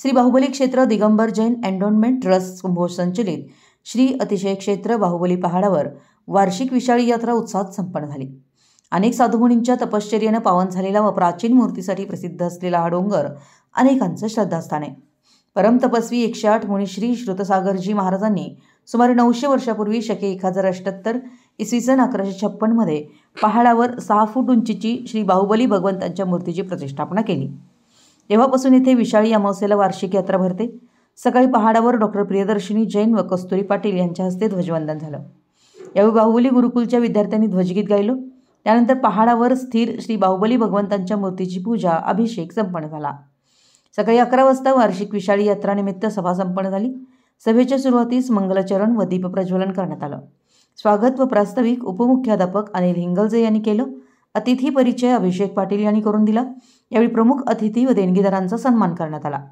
श्री बाहुबली क्षेत्र Digambar Jain endowment trust Kumbhoj संचलित. श्री अतिशय क्षेत्र बाहुबली पहाडावर वार्षिक विशाळी यात्रा उत्साहात संपन्न झाली. अनेक साधुमुनींच्या तपश्चर्यानं पावन झालेला व प्राचीन मूर्तीसाठी प्रसिद्ध असलेला हा डोंगर अनेकांचं श्रद्धास्थान आहे. परमतपस्वी एकशे आठ मुनी श्री श्रुतसागरजी महाराजांनी सुमारे नऊशे वर्षापूर्वी शके एक हजार अठ्ठ्याहत्तर इसवी सन अकराशे छप्पनमध्ये पहाडावर सहा फूट उंचीची श्री बाहुबली भगवंतांच्या मूर्तीची प्रतिष्ठापना केली. तेव्हापासून येथे विशाळी अमावस्येला वार्षिक यात्रा भरते. सकाळी पहाडावर डॉक्टर प्रियदर्शिनी जैन व कस्तुरी पाटील यांच्या हस्ते ध्वजवंदन झालं. यावेळी बाहुबली गुरुकुलच्या विद्यार्थ्यांनी ध्वजगीत गायलं. त्यानंतर पहाडावर स्थिर श्री बाहुबली भगवंतांच्या मूर्तीची पूजा अभिषेक संपन्न झाला. सकाळी अकरा वाजता वार्षिक विशाळी यात्रानिमित्त सभा संपन्न झाली. सभेच्या सुरुवातीस मंगलचरण व दीपप्रज्वलन करण्यात आलं. स्वागत व प्रास्ताविक उपमुख्याध्यापक अनिल हिंगलजे यांनी केलं. अतिथी परिचय अभिषेक पाटील यांनी करून दिला. यावेळी प्रमुख अतिथी व देणगीदारांचा सन्मान करण्यात आला.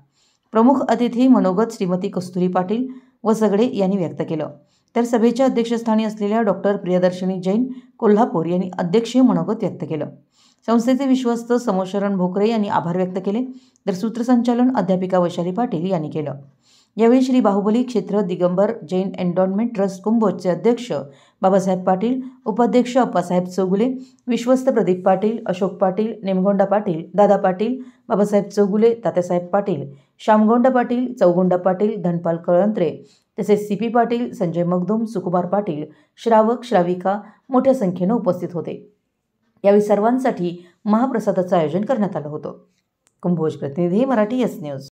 प्रमुख अतिथी मनोगत श्रीमती कस्तुरी पाटील व सगळे यांनी व्यक्त केलं. तर सभेच्या अध्यक्षस्थानी असलेल्या डॉक्टर प्रियदर्शनी जैन कोल्हापूर यांनी अध्यक्षीय मनोगत व्यक्त केलं. संस्थेचे विश्वस्त समोशरण भोकरे यांनी आभार व्यक्त केले. तर सूत्रसंचालन अध्यापिका वैशाली पाटील यांनी केलं. यावेळी श्री बाहुबली क्षेत्र दिगंबर जैन एन्डॉनमेंट ट्रस्ट कुंभोजचे अध्यक्ष बाबासाहेब पाटील उपाध्यक्ष अप्पासाहेब चौगुले विश्वस्त प्रदीप पाटील अशोक पाटील नेमगोंडा पाटील दादा पाटील बाबासाहेब चौगुले तात्यासाहेब पाटील श्यामगोंडा पाटील चौगोंडा पाटील धनपाल कळंत्रे तसेच सी पी पाटील संजय मगदुम सुकुमार पाटील श्रावक श्राविका मोठ्या संख्येनं उपस्थित होते. यावेळी सर्वांसाठी महाप्रसादाचं आयोजन करण्यात आलं होतं. कुंभोज प्रतिनिधी मराठी एस न्यूज